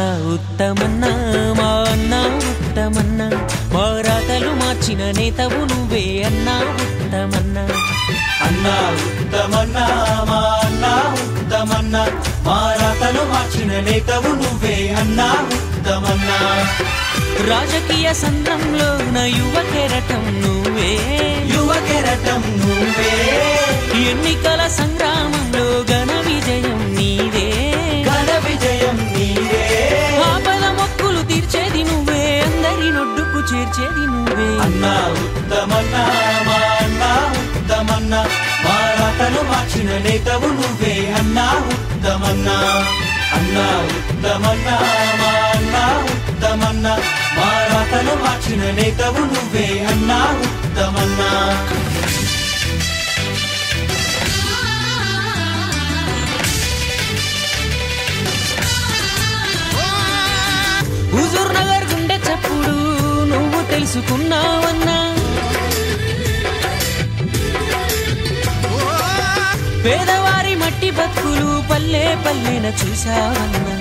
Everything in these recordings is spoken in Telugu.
ఉత్తమన్నా మా అన్న ఉత్తమన్నా. మా రాతలు మార్చిన నేతవు నువ్వే అన్నా ఉత్తమన్నా. అన్నా ఉత్తమన్నా మా అన్నా ఉత్తమన్నా. మా రాతలు మార్చిన నేతవు నువ్వే అన్నా ఉత్తమన్నా. రాజకీయ సంద్రంలో నా యువ కెరటం నువ్వే. యువ కెరటం నువ్వే. ఎన్నికల సంగ్రామంలో చేర్చేది నువ్వే. అన్నా ఉత్తమన్నా మా అన్నా ఉత్తమన్నా మా రాతలు మార్చిన నేతవు నువ్వే. అన్నా ఉత్తమన్నా అన్నా ఉత్తమన్నా మా అన్నా ఉత్తమన్నా మా రాతలు మార్చిన నేతవు నువ్వే. అన్నా ఉత్తమన్నా. హుజూర్ నువ్వు పేదవారి మట్టి బతుకులు పల్లె పల్లెన చూసావన్నా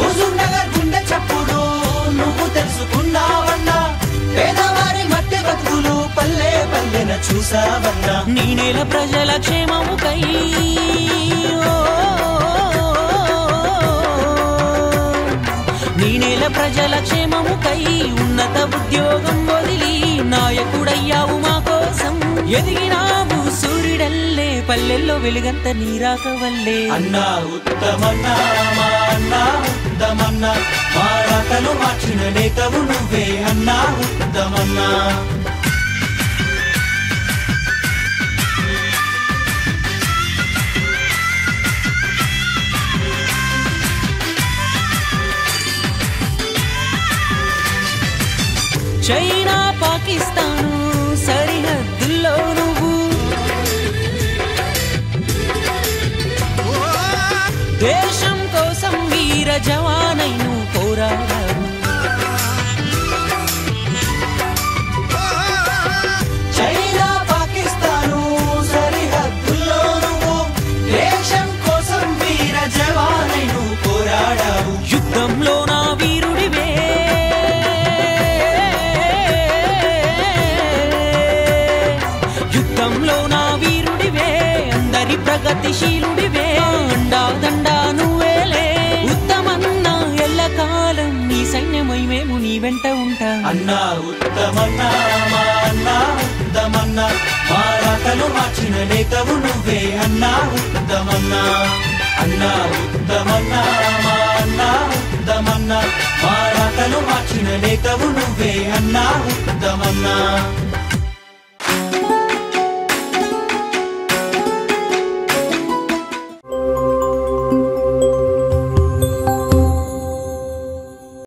హుజూర్ గుండె చప్పుడు నువ్వు తెలుసుకున్నావన్నా? పేదవారి మట్టి బతుకులు పల్లె పల్లెన చూసావన్నా నీ నేల ప్రజల క్షేమము ప్రజల క్షేమముకై ఉన్నత ఉద్యోగం వదిలి నాయకుడయ్యావు మా కోసం. ఎదిగినావు సూర్యుడల్లే పల్లెల్లో వెలుగంత నీరాక వల్లే. అన్నా ఉత్తమన్నా మా అన్నా ఉత్తమన్నా మా రాతలు మార్చిన నేతవు నువ్వే అన్నా ఉత్తమన్నా. చైనా పాకిస్తాను సరిహద్దుల్లో నువ్వు. దేశం ప్రగతిశీలుడివే. అండా దండా నువ్వేలే ఉత్తమన్నా ఎల్లకాలం నీ సైన్యమై మేము నీ వెంట ఉంటా. అన్నా ఉత్తమన్నా మా అన్నా ఉత్తమన్నా. మా రాతలు మార్చిన నేతవు నువ్వే అన్నా ఉత్తమన్నా. అన్నా ఉత్తమన్నా మా అన్నా ఉత్తమన్నా. మా రాతలు మార్చిన నేతవు నువ్వే అన్నా ఉత్తమన్నా.